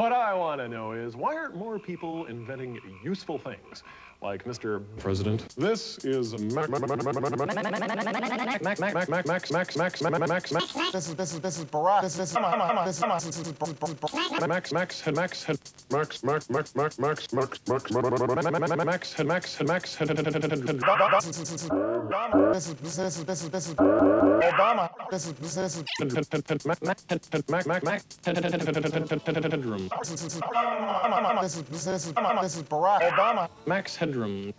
What I want to know is why aren't more people inventing useful things? Like Mr. President. This is Max Max Max Max Max Max Max Max Max Max This is this is this is Barack. This is this is this is this is Max Max head Max head Max Max Max Max Max Max Max Max head Max head Max head Obama. This is this is this is this is Obama. This is this is Max Max Max headroom this is this is this is this is Barack Obama. Max headroom